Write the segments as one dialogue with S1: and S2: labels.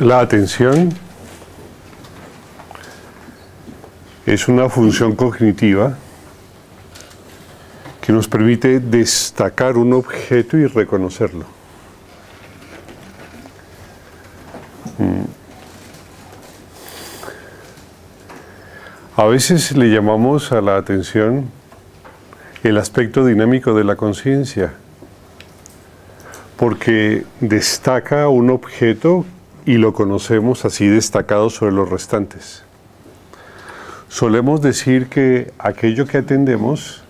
S1: La atención es una función cognitiva que nos permite destacar un objeto y reconocerlo. Mm. A veces le llamamos a la atención el aspecto dinámico de la conciencia, porque destaca un objeto y lo conocemos así destacado sobre los restantes. Solemos decir que aquello que atendemos,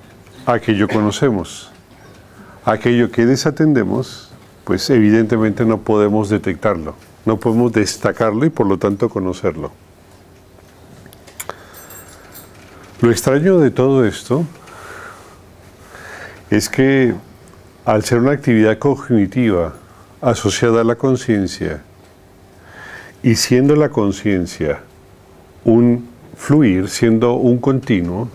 S1: aquello conocemos. Aquello que desatendemos, pues evidentemente no podemos detectarlo, no podemos destacarlo y por lo tanto conocerlo. Lo extraño de todo esto es que al ser una actividad cognitiva asociada a la conciencia y siendo la conciencia un fluir, siendo un continuo,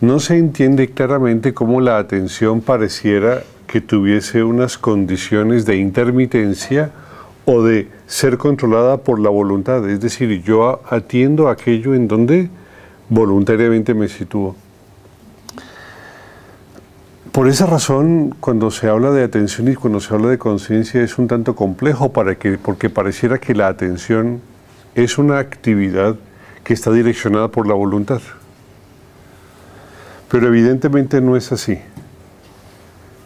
S1: no se entiende claramente cómo la atención pareciera que tuviese unas condiciones de intermitencia o de ser controlada por la voluntad. Es decir, yo atiendo aquello en donde voluntariamente me sitúo. Por esa razón, cuando se habla de atención y cuando se habla de conciencia es un tanto complejo para que, porque pareciera que la atención es una actividad que está direccionada por la voluntad. Pero evidentemente no es así.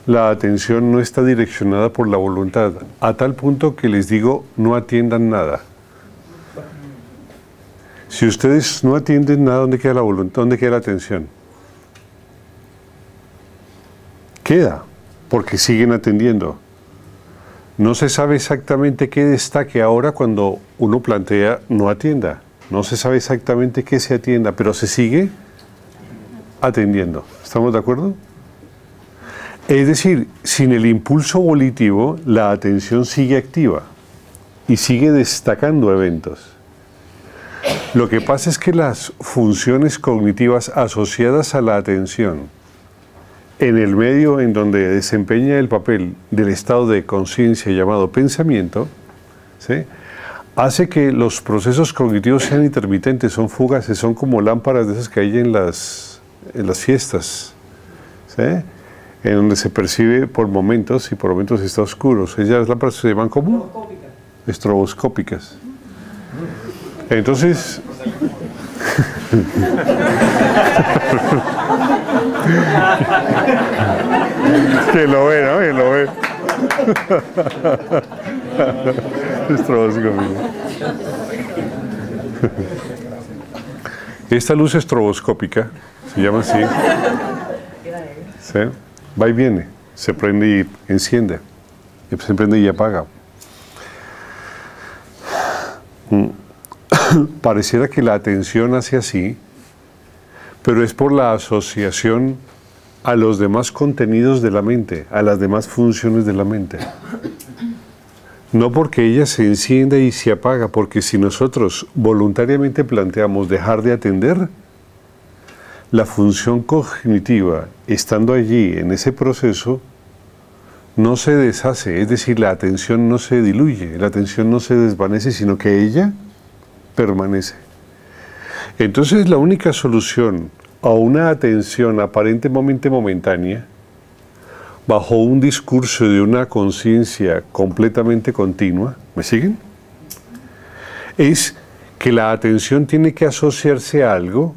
S1: La atención no está direccionada por la voluntad, a tal punto que les digo, no atiendan nada. Si ustedes no atienden nada, ¿dónde queda la voluntad? ¿Dónde queda la atención? Queda, porque siguen atendiendo. No se sabe exactamente qué destaque ahora cuando uno plantea no atienda. No se sabe exactamente qué se atienda, pero se sigue atendiendo. ¿Estamos de acuerdo? Es decir, sin el impulso volitivo, la atención sigue activa y sigue destacando eventos. Lo que pasa es que las funciones cognitivas asociadas a la atención, en el medio en donde desempeña el papel del estado de conciencia llamado pensamiento, hace que los procesos cognitivos sean intermitentes, son fugaces, son como lámparas de esas que hay en las, en las fiestas, en donde se percibe por momentos y por momentos está oscuro. Ellas lámparas se llaman como estroboscópicas. Entonces, que lo ve, ¿no? Que lo ve. Esta luz estroboscópica, se llama así, ¿sí? va y viene, se prende y enciende, se prende y apaga. Mm. Pareciera que la atención hace así, pero es por la asociación a los demás contenidos de la mente, a las demás funciones de la mente. No porque ella se encienda y se apaga, porque si nosotros voluntariamente planteamos dejar de atender, la función cognitiva, estando allí en ese proceso, no se deshace, es decir, la atención no se diluye, la atención no se desvanece, sino que ella permanece. Entonces la única solución a una atención aparentemente momentánea, bajo un discurso de una conciencia completamente continua, ¿me siguen? Es que la atención tiene que asociarse a algo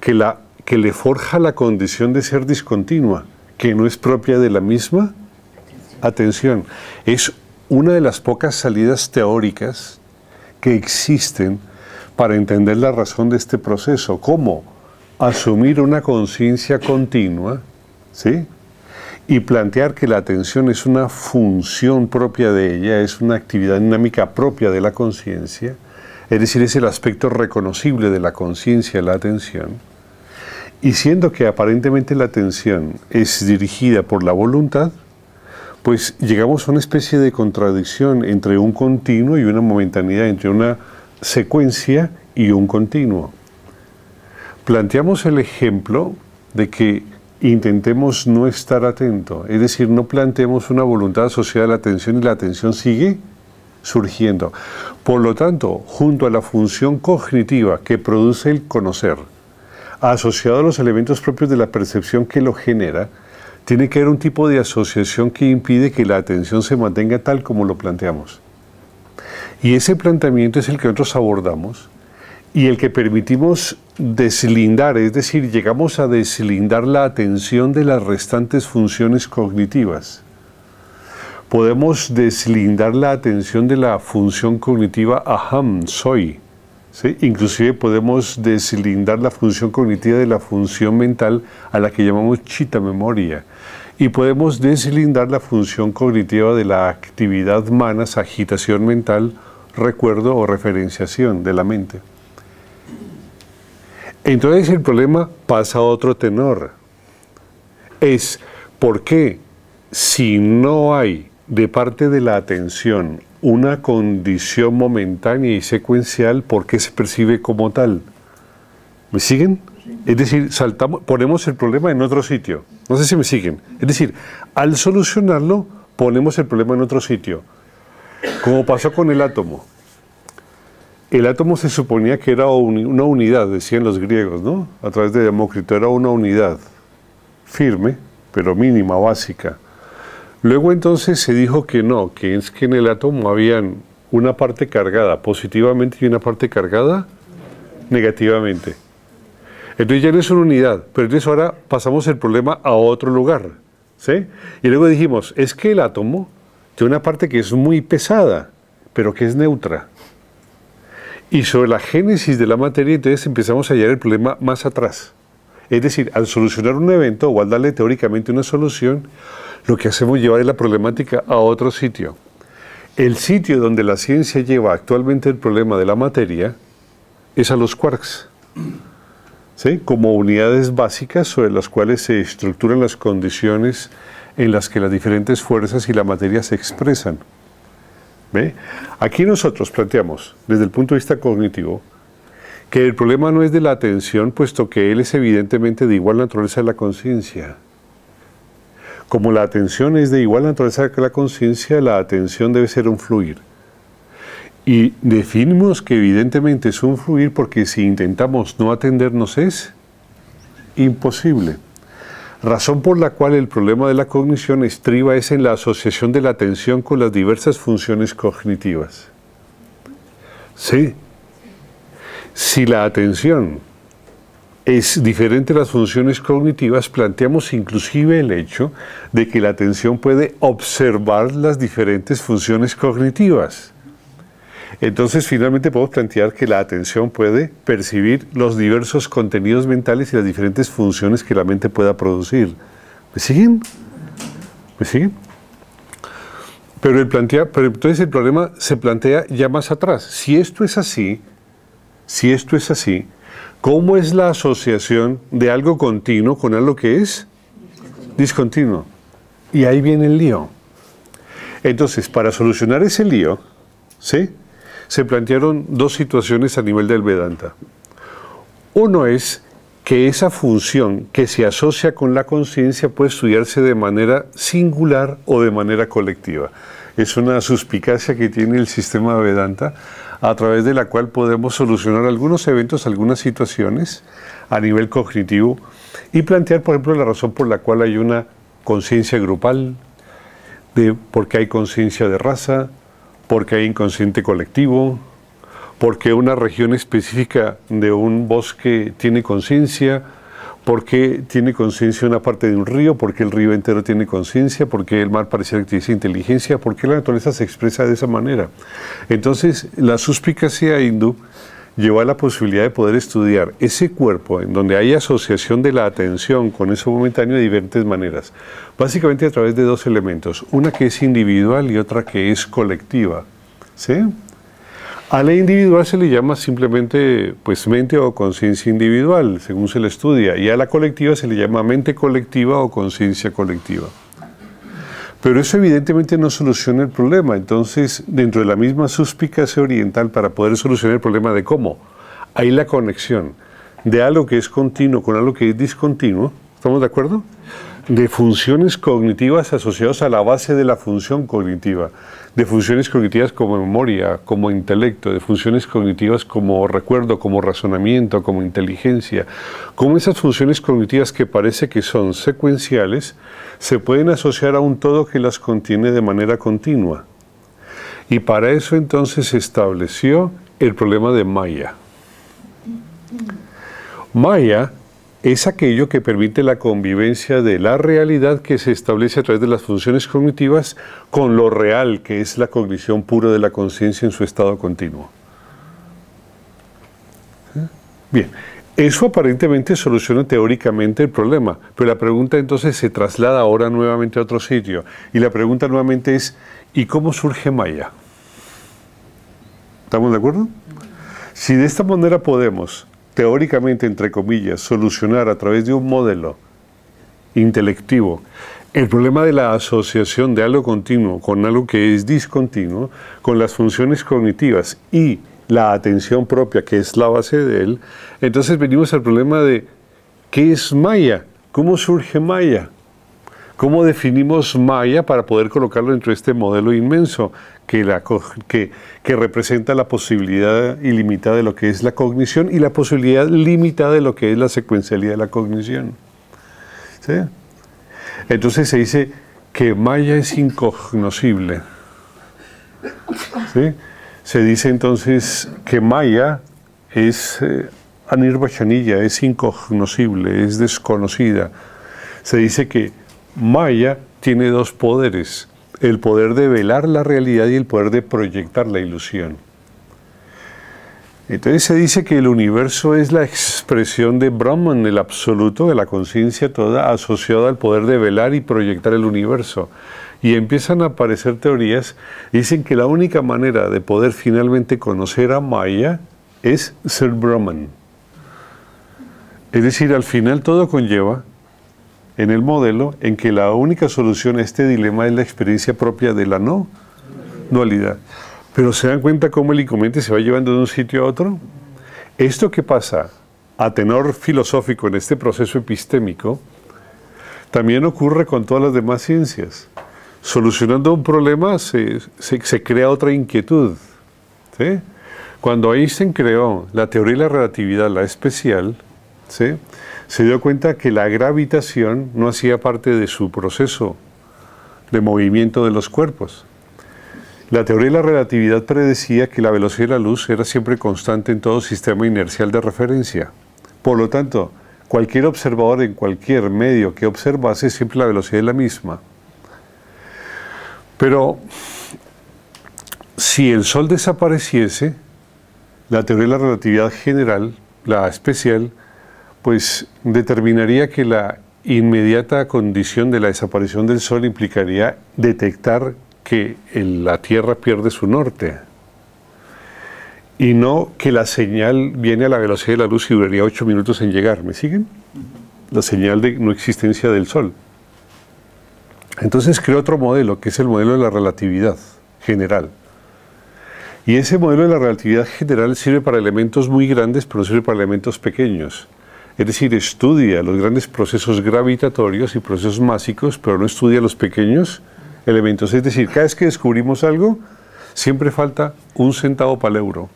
S1: que, la, que le forja la condición de ser discontinua, que no es propia de la misma atención. Es una de las pocas salidas teóricas que existen para entender la razón de este proceso. ¿Cómo? Asumir una conciencia continua, ¿sí? Y plantear que la atención es una función propia de ella, es una actividad dinámica propia de la conciencia, es decir, es el aspecto reconocible de la conciencia, la atención. Y siendo que aparentemente la atención es dirigida por la voluntad, pues llegamos a una especie de contradicción entre un continuo y una momentaneidad, entre una secuencia y un continuo. Planteamos el ejemplo de que intentemos no estar atento, es decir, no planteemos una voluntad asociada a la atención y la atención sigue surgiendo. Por lo tanto, junto a la función cognitiva que produce el conocer, asociado a los elementos propios de la percepción que lo genera, tiene que haber un tipo de asociación que impide que la atención se mantenga tal como lo planteamos. Y ese planteamiento es el que nosotros abordamos y el que permitimos deslindar, es decir, llegamos a deslindar la atención de las restantes funciones cognitivas. Podemos deslindar la atención de la función cognitiva aham, soy. ¿sí? Inclusive podemos deslindar la función cognitiva de la función mental a la que llamamos chita memoria. Y podemos deslindar la función cognitiva de la actividad manas, agitación mental, recuerdo o referenciación de la mente. Entonces el problema pasa a otro tenor. Es por qué si no hay de parte de la atención una condición momentánea y secuencial, ¿por qué se percibe como tal? ¿Me siguen? Es decir, saltamos, ponemos el problema en otro sitio. No sé si me siguen. Es decir, al solucionarlo, ponemos el problema en otro sitio. Como pasó con el átomo. El átomo se suponía que era una unidad, decían los griegos, ¿no? A través de Demócrito, era una unidad firme, pero mínima, básica. Luego entonces se dijo que no, que es que en el átomo habían una parte cargada positivamente y una parte cargada negativamente. Entonces ya no es una unidad, pero entonces ahora pasamos el problema a otro lugar. ¿sí? Y luego dijimos, es que el átomo tiene una parte que es muy pesada, pero que es neutra. Y sobre la génesis de la materia, entonces empezamos a hallar el problema más atrás. Es decir, al solucionar un evento o al darle teóricamente una solución, lo que hacemos llevar la problemática a otro sitio. El sitio donde la ciencia lleva actualmente el problema de la materia es a los quarks, como unidades básicas sobre las cuales se estructuran las condiciones en las que las diferentes fuerzas y la materia se expresan. Aquí nosotros planteamos, desde el punto de vista cognitivo, que el problema no es de la atención, puesto que él es evidentemente de igual naturaleza de la conciencia. Como la atención es de igual naturaleza que la conciencia, la atención debe ser un fluir. Y definimos que evidentemente es un fluir porque si intentamos no atendernos es imposible razón por la cual el problema de la cognición estriba es en la asociación de la atención con las diversas funciones cognitivas. Sí. Si la atención es diferente a las funciones cognitivas, planteamos inclusive el hecho de que la atención puede observar las diferentes funciones cognitivas. Entonces, finalmente podemos plantear que la atención puede percibir los diversos contenidos mentales y las diferentes funciones que la mente pueda producir. ¿Me siguen? ¿Me siguen? Pero, el plantea, pero entonces el problema se plantea ya más atrás. Si esto es así, si esto es así, ¿cómo es la asociación de algo continuo con algo que es discontinuo? Y ahí viene el lío. Entonces, para solucionar ese lío, ¿sí? Se plantearon dos situaciones a nivel del Vedanta. Uno es que esa función que se asocia con la conciencia puede estudiarse de manera singular o de manera colectiva. Es una suspicacia que tiene el sistema Vedanta a través de la cual podemos solucionar algunos eventos, algunas situaciones a nivel cognitivo y plantear, por ejemplo, la razón por la cual hay una conciencia grupal, de por qué hay conciencia de raza, porque hay inconsciente colectivo, porque una región específica de un bosque tiene conciencia, porque tiene conciencia una parte de un río, porque el río entero tiene conciencia, porque el mar parece que tiene inteligencia, porque la naturaleza se expresa de esa manera. Entonces, la suspicacia hindú llevó a la posibilidad de poder estudiar ese cuerpo en donde hay asociación de la atención con eso momentáneo de diferentes maneras. Básicamente a través de dos elementos, una que es individual y otra que es colectiva. ¿sí? A la individual se le llama simplemente pues, mente o conciencia individual, según se le estudia, y a la colectiva se le llama mente colectiva o conciencia colectiva. Pero eso evidentemente no soluciona el problema. Entonces, dentro de la misma suspicacia oriental, para poder solucionar el problema de cómo hay la conexión de algo que es continuo con algo que es discontinuo, ¿estamos de acuerdo? De funciones cognitivas asociadas a la base de la función cognitiva. De funciones cognitivas como memoria, como intelecto, de funciones cognitivas como recuerdo, como razonamiento, como inteligencia, como esas funciones cognitivas que parece que son secuenciales, se pueden asociar a un todo que las contiene de manera continua. Y para eso entonces se estableció el problema de Maya. Maya es aquello que permite la convivencia de la realidad que se establece a través de las funciones cognitivas con lo real, que es la cognición pura de la conciencia en su estado continuo. Bien, eso aparentemente soluciona teóricamente el problema, pero la pregunta entonces se traslada ahora nuevamente a otro sitio. Y la pregunta nuevamente es, ¿y cómo surge Maya? ¿Estamos de acuerdo? Si de esta manera podemos teóricamente, entre comillas, solucionar a través de un modelo intelectivo el problema de la asociación de algo continuo con algo que es discontinuo, con las funciones cognitivas y la atención propia, que es la base de él, entonces venimos al problema de ¿qué es Maya? ¿Cómo surge Maya? ¿Cómo definimos Maya para poder colocarlo dentro de este modelo inmenso que, representa la posibilidad ilimitada de lo que es la cognición y la posibilidad limitada de lo que es la secuencialidad de la cognición? ¿Sí? Entonces se dice que Maya es incognoscible. ¿Sí? Se dice entonces que Maya es eh, anirvachanilla, es incognoscible, es desconocida. Se dice que Maya tiene dos poderes, el poder de velar la realidad y el poder de proyectar la ilusión. Entonces se dice que el universo es la expresión de Brahman, el absoluto, de la conciencia toda, asociada al poder de velar y proyectar el universo. Y empiezan a aparecer teorías, dicen que la única manera de poder finalmente conocer a Maya es ser Brahman. Es decir, al final todo conlleva en el modelo en que la única solución a este dilema es la experiencia propia de la no dualidad. Pero se dan cuenta cómo el inconveniente se va llevando de un sitio a otro. Esto que pasa a tenor filosófico en este proceso epistémico, también ocurre con todas las demás ciencias. Solucionando un problema se, se, crea otra inquietud. Cuando Einstein creó la teoría de la relatividad, la especial, se dio cuenta que la gravitación no hacía parte de su proceso de movimiento de los cuerpos. La teoría de la relatividad predecía que la velocidad de la luz era siempre constante en todo sistema inercial de referencia. Por lo tanto, cualquier observador en cualquier medio que observase siempre la velocidad es la misma. Pero si el Sol desapareciese, la teoría de la relatividad general, la especial, pues determinaría que la inmediata condición de la desaparición del Sol implicaría detectar que la Tierra pierde su norte y no que la señal viene a la velocidad de la luz y duraría ocho minutos en llegar. ¿Me siguen? La señal de no existencia del Sol. Entonces creó otro modelo, que es el modelo de la relatividad general. Y ese modelo de la relatividad general sirve para elementos muy grandes, pero no sirve para elementos pequeños. Es decir, estudia los grandes procesos gravitatorios y procesos másicos, pero no estudia los pequeños elementos. Es decir, cada vez que descubrimos algo, siempre falta un centavo para el euro.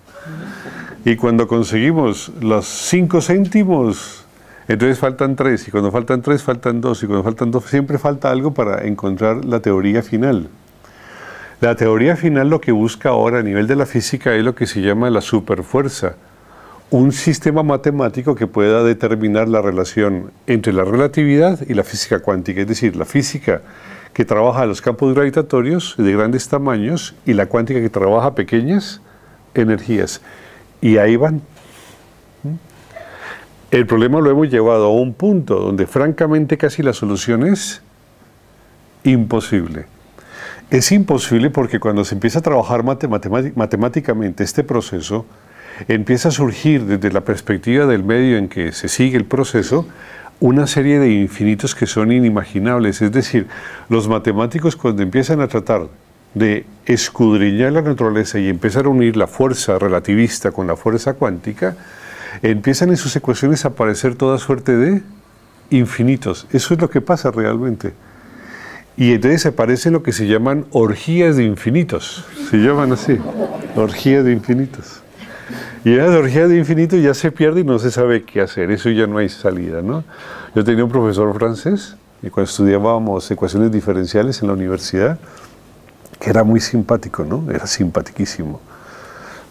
S1: Y cuando conseguimos los cinco céntimos, entonces faltan tres, y cuando faltan tres, faltan dos, y cuando faltan dos, siempre falta algo para encontrar la teoría final. La teoría final lo que busca ahora a nivel de la física es lo que se llama la superfuerza un sistema matemático que pueda determinar la relación entre la relatividad y la física cuántica, es decir, la física que trabaja los campos gravitatorios de grandes tamaños y la cuántica que trabaja pequeñas energías. Y ahí van. El problema lo hemos llevado a un punto donde francamente casi la solución es imposible. Es imposible porque cuando se empieza a trabajar matemáticamente este proceso, empieza a surgir desde la perspectiva del medio en que se sigue el proceso una serie de infinitos que son inimaginables. Es decir, los matemáticos cuando empiezan a tratar de escudriñar la naturaleza y empezar a unir la fuerza relativista con la fuerza cuántica, empiezan en sus ecuaciones a aparecer toda suerte de infinitos. Eso es lo que pasa realmente. Y entonces aparece lo que se llaman orgías de infinitos. Se llaman así, orgías de infinitos. Y esas orgías de infinitos ya se pierde y no se sabe qué hacer. Eso ya no hay salida, ¿no? Yo tenía un profesor francés y cuando estudiábamos ecuaciones diferenciales en la universidad, que era muy simpático, ¿no? Era simpaticísimo.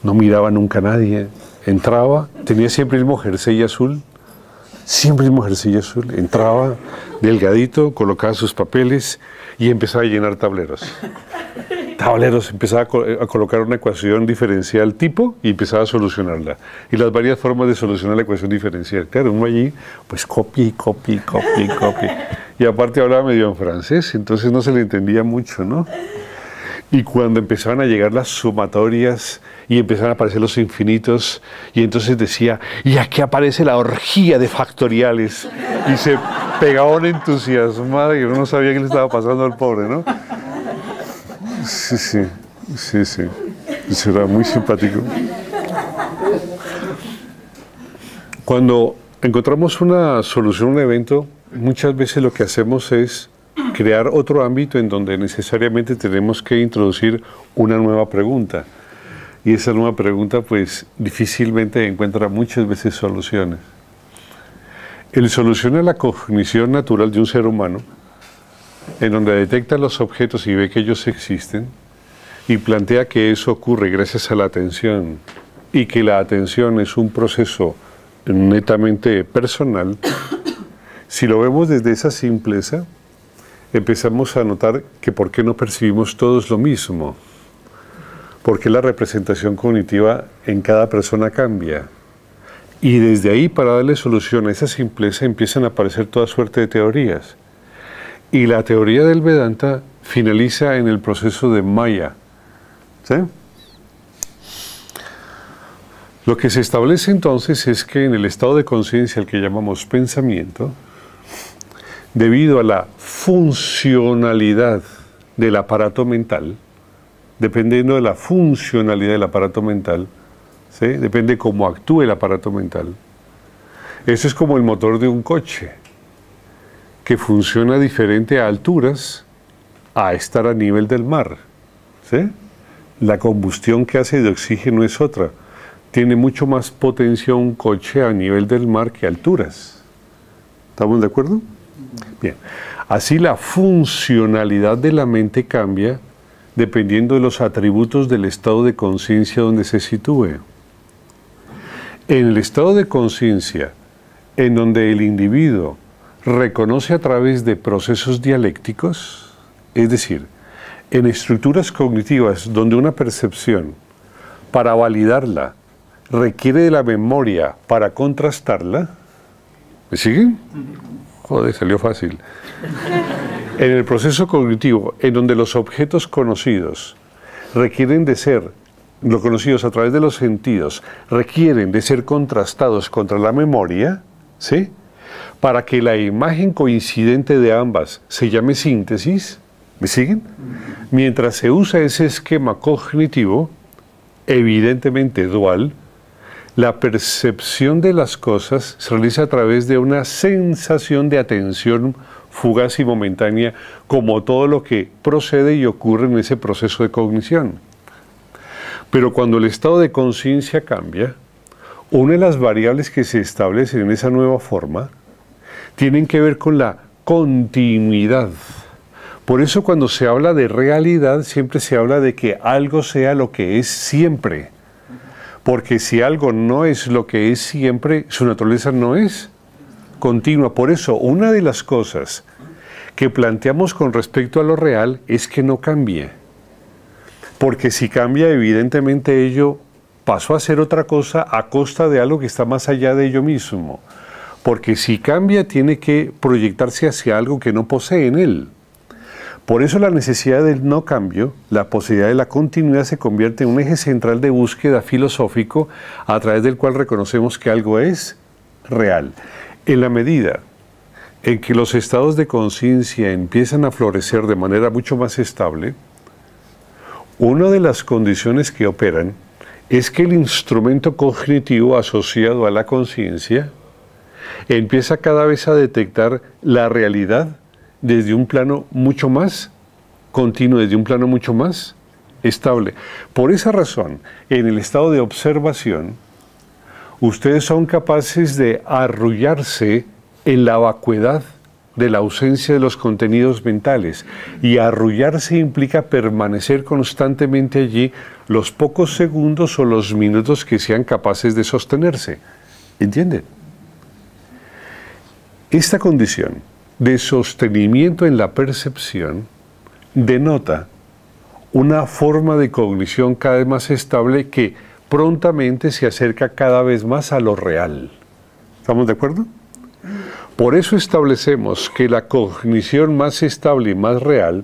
S1: No miraba nunca a nadie. Entraba, tenía siempre el mismo jersey azul, siempre el mismo jersey azul. Entraba delgadito, colocaba sus papeles y empezaba a llenar tableros. Tableros, empezaba a, colocar una ecuación diferencial tipo y empezaba a solucionarla. Y las varias formas de solucionar la ecuación diferencial. Claro, uno allí, pues copia y copia y copia y copia. Y aparte hablaba medio en francés, entonces no se le entendía mucho, ¿no? Y cuando empezaban a llegar las sumatorias y empezaban a aparecer los infinitos, y entonces decía, y aquí aparece la orgía de factoriales. Y se pegaba una entusiasmada y uno no sabía qué le estaba pasando al pobre, ¿no? Sí, sí, sí, sí. Eso era muy simpático. Cuando encontramos una solución a un evento, muchas veces lo que hacemos es crear otro ámbito en donde necesariamente tenemos que introducir una nueva pregunta. Y esa nueva pregunta pues difícilmente encuentra muchas veces soluciones. El soluciona la cognición natural de un ser humano, en donde detecta los objetos y ve que ellos existen, y plantea que eso ocurre gracias a la atención, y que la atención es un proceso netamente personal, si lo vemos desde esa simpleza, empezamos a notar que por qué no percibimos todos lo mismo, porque la representación cognitiva en cada persona cambia. Y desde ahí, para darle solución a esa simpleza, empiezan a aparecer toda suerte de teorías. Y la teoría del Vedanta finaliza en el proceso de Maya. Lo que se establece entonces es que en el estado de conciencia al que llamamos pensamiento, debido a la funcionalidad del aparato mental, dependiendo de la funcionalidad del aparato mental, ¿sí? depende cómo actúe el aparato mental. Eso es como el motor de un coche, que funciona diferente a alturas a estar a nivel del mar. ¿sí? La combustión que hace de oxígeno es otra. Tiene mucho más potencia un coche a nivel del mar que a alturas. ¿Estamos de acuerdo? Bien, así la funcionalidad de la mente cambia dependiendo de los atributos del estado de conciencia donde se sitúe. En el estado de conciencia, en donde el individuo reconoce a través de procesos dialécticos, es decir, en estructuras cognitivas donde una percepción, para validarla, requiere de la memoria para contrastarla, ¿me siguen? Joder, salió fácil. En el proceso cognitivo, en donde los objetos conocidos requieren de ser, los conocidos a través de los sentidos, requieren de ser contrastados contra la memoria, ¿sí? Para que la imagen coincidente de ambas se llame síntesis, ¿me siguen? Mientras se usa ese esquema cognitivo, evidentemente dual, la percepción de las cosas se realiza a través de una sensación de atención fugaz y momentánea, como todo lo que procede y ocurre en ese proceso de cognición. Pero cuando el estado de conciencia cambia, una de las variables que se establecen en esa nueva forma tienen que ver con la continuidad. Por eso cuando se habla de realidad siempre se habla de que algo sea lo que es siempre porque si algo no es lo que es siempre, su naturaleza no es continua. Por eso, una de las cosas que planteamos con respecto a lo real es que no cambie. Porque si cambia, evidentemente ello pasó a ser otra cosa a costa de algo que está más allá de ello mismo. Porque si cambia, tiene que proyectarse hacia algo que no posee en él. Por eso la necesidad del no cambio, la posibilidad de la continuidad se convierte en un eje central de búsqueda filosófico a través del cual reconocemos que algo es real. En la medida en que los estados de conciencia empiezan a florecer de manera mucho más estable, una de las condiciones que operan es que el instrumento cognitivo asociado a la conciencia empieza cada vez a detectar la realidad desde un plano mucho más continuo, desde un plano mucho más estable. Por esa razón, en el estado de observación, ustedes son capaces de arrullarse en la vacuidad de la ausencia de los contenidos mentales. Y arrullarse implica permanecer constantemente allí los pocos segundos o los minutos que sean capaces de sostenerse. ¿Entienden? Esta condición de sostenimiento en la percepción denota una forma de cognición cada vez más estable que prontamente se acerca cada vez más a lo real. ¿Estamos de acuerdo? Por eso establecemos que la cognición más estable y más real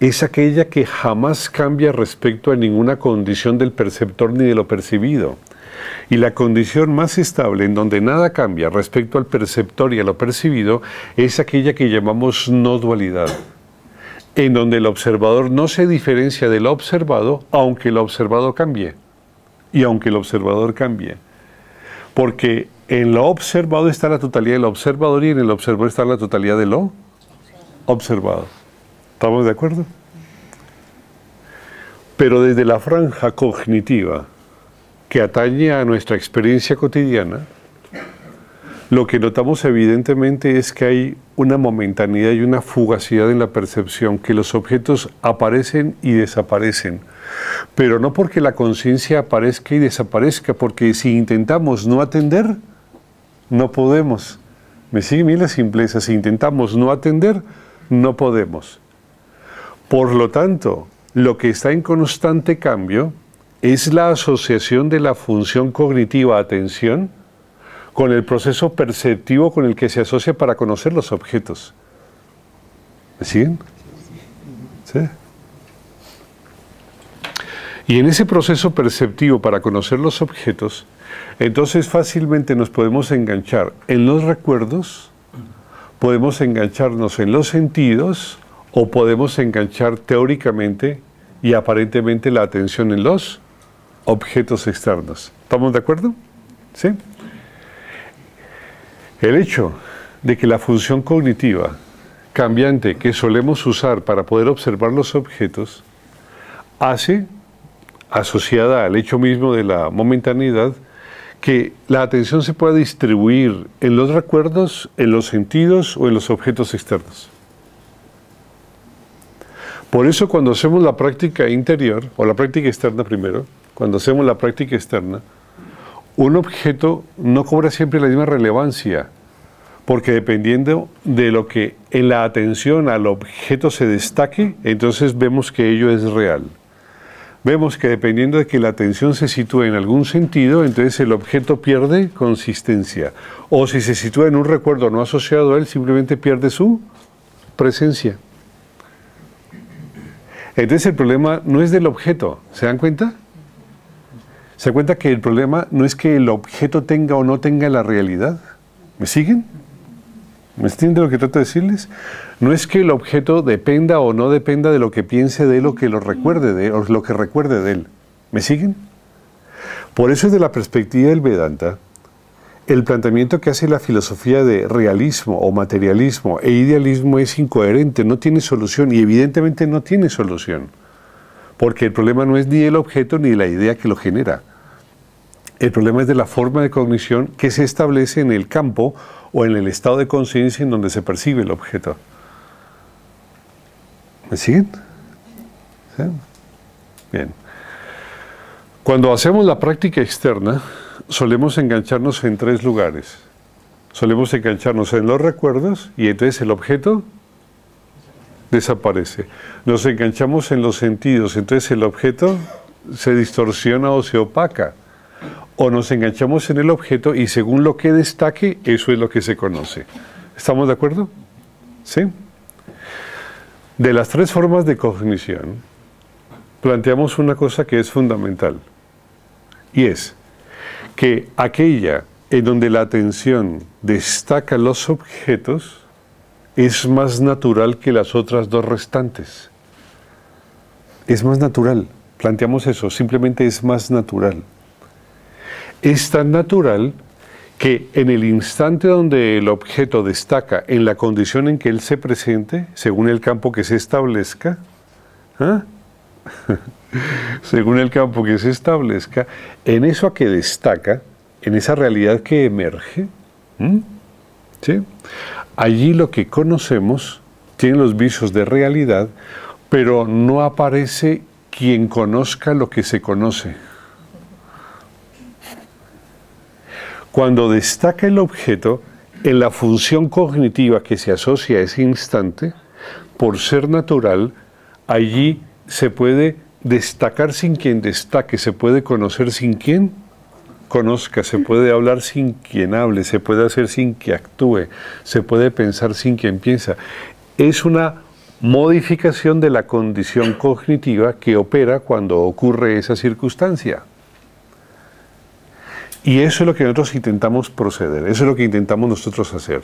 S1: es aquella que jamás cambia respecto a ninguna condición del perceptor ni de lo percibido. Y la condición más estable en donde nada cambia respecto al perceptor y a lo percibido es aquella que llamamos no dualidad, en donde el observador no se diferencia del observado aunque el observado cambie y aunque el observador cambie. Porque en lo observado está la totalidad del observador y en el observador está la totalidad de lo observado. ¿Estamos de acuerdo? Pero desde la franja cognitiva que atañe a nuestra experiencia cotidiana, lo que notamos evidentemente es que hay una momentaneidad y una fugacidad en la percepción, que los objetos aparecen y desaparecen. Pero no porque la conciencia aparezca y desaparezca, porque si intentamos no atender, no podemos. ¿Me sigue bien la simpleza? Si intentamos no atender, no podemos. Por lo tanto, lo que está en constante cambio es la asociación de la función cognitiva atención con el proceso perceptivo con el que se asocia para conocer los objetos. ¿Me siguen? ¿Sí? Y en ese proceso perceptivo para conocer los objetos, entonces fácilmente nos podemos enganchar en los recuerdos, podemos engancharnos en los sentidos o podemos enganchar teóricamente y aparentemente la atención en los objetos externos. ¿Estamos de acuerdo? ¿Sí? El hecho de que la función cognitiva cambiante que solemos usar para poder observar los objetos hace, asociada al hecho mismo de la momentaneidad, que la atención se pueda distribuir en los recuerdos, en los sentidos o en los objetos externos. Por eso cuando hacemos la práctica interior, o la práctica externa primero, cuando hacemos la práctica externa, un objeto no cobra siempre la misma relevancia, porque dependiendo de lo que en la atención al objeto se destaque, entonces vemos que ello es real vemos que dependiendo de que la atención se sitúe en algún sentido, entonces el objeto pierde consistencia. O si se sitúa en un recuerdo no asociado a él, simplemente pierde su presencia. Entonces el problema no es del objeto, ¿se dan cuenta? ¿Se cuenta que el problema no es que el objeto tenga o no tenga la realidad? ¿Me siguen? ¿Me entienden lo que trato de decirles? No es que el objeto dependa o no dependa de lo que piense de él o que lo recuerde de lo que recuerde de él. ¿Me siguen? Por eso, desde la perspectiva del Vedanta, el planteamiento que hace la filosofía de realismo o materialismo e idealismo es incoherente, no tiene solución y evidentemente no tiene solución. Porque el problema no es ni el objeto ni la idea que lo genera. El problema es de la forma de cognición que se establece en el campo o en el estado de conciencia en donde se percibe el objeto. ¿Me siguen? Bien. Cuando hacemos la práctica externa, solemos engancharnos en tres lugares. Solemos engancharnos en los recuerdos y entonces el objeto desaparece. Nos enganchamos en los sentidos, entonces el objeto se distorsiona o se opaca o nos enganchamos en el objeto y según lo que destaque, eso es lo que se conoce. ¿Estamos de acuerdo? ¿Sí? De las tres formas de cognición, planteamos una cosa que es fundamental, y es que aquella en donde la atención destaca los objetos es más natural que las otras dos restantes. Es más natural, planteamos eso, simplemente es más natural es tan natural que en el instante donde el objeto destaca en la condición en que él se presente, según el campo que se establezca, ¿ah? según el campo que se establezca, en eso a que destaca, en esa realidad que emerge, allí lo que conocemos tiene los visos de realidad, pero no aparece quien conozca lo que se conoce. Cuando destaca el objeto en la función cognitiva que se asocia a ese instante, por ser natural, allí se puede destacar sin quien destaque, se puede conocer sin quien conozca, se puede hablar sin quien hable, se puede hacer sin que actúe, se puede pensar sin quien piensa. Es una modificación de la condición cognitiva que opera cuando ocurre esa circunstancia. Y eso es lo que nosotros intentamos proceder, eso es lo que intentamos nosotros hacer.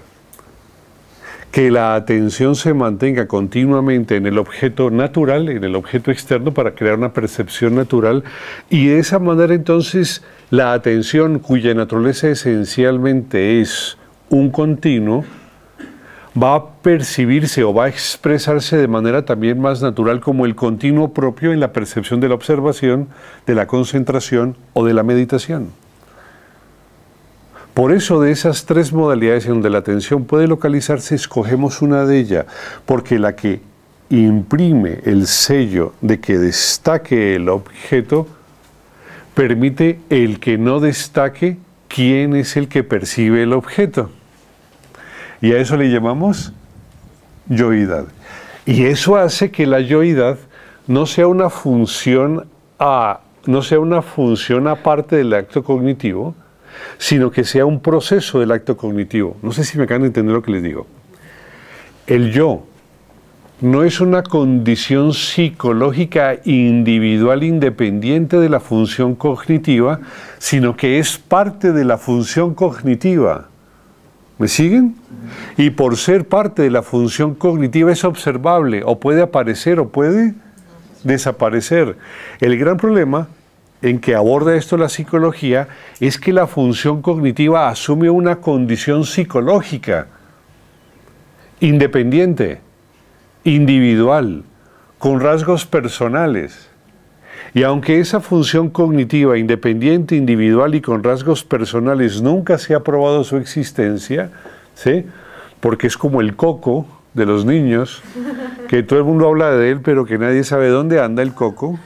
S1: Que la atención se mantenga continuamente en el objeto natural, en el objeto externo, para crear una percepción natural. Y de esa manera entonces la atención, cuya naturaleza esencialmente es un continuo, va a percibirse o va a expresarse de manera también más natural como el continuo propio en la percepción de la observación, de la concentración o de la meditación. Por eso de esas tres modalidades en donde la atención puede localizarse, escogemos una de ellas, porque la que imprime el sello de que destaque el objeto, permite el que no destaque quién es el que percibe el objeto. Y a eso le llamamos yoidad. Y eso hace que la yoidad no sea una función a, no sea una función aparte del acto cognitivo, sino que sea un proceso del acto cognitivo. No sé si me acaban de entender lo que les digo. El yo no es una condición psicológica individual independiente de la función cognitiva, sino que es parte de la función cognitiva. ¿Me siguen? Y por ser parte de la función cognitiva es observable, o puede aparecer o puede desaparecer. El gran problema en que aborda esto la psicología es que la función cognitiva asume una condición psicológica, independiente, individual, con rasgos personales. Y aunque esa función cognitiva, independiente, individual y con rasgos personales nunca se ha probado su existencia, ¿sí? porque es como el coco de los niños, que todo el mundo habla de él, pero que nadie sabe dónde anda el coco,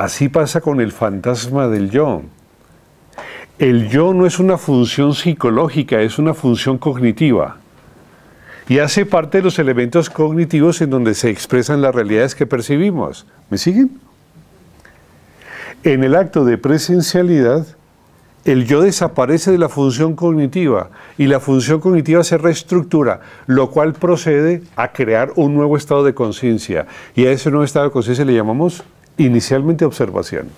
S1: Así pasa con el fantasma del yo. El yo no es una función psicológica, es una función cognitiva. Y hace parte de los elementos cognitivos en donde se expresan las realidades que percibimos. ¿Me siguen? En el acto de presencialidad, el yo desaparece de la función cognitiva y la función cognitiva se reestructura, lo cual procede a crear un nuevo estado de conciencia. Y a ese nuevo estado de conciencia le llamamos inicialmente observación.